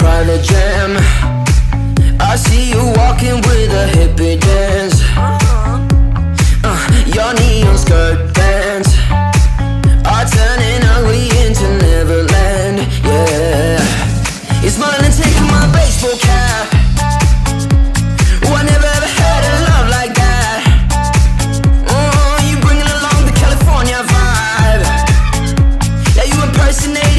private jam I see you walking with a hippie dance. Uh, Your neon skirt pants. Are turning ugly into Neverland, yeah. You're smiling, taking my baseball cap. I never ever had a love like that. Oh, you bringing along the California vibe. Yeah, you impersonate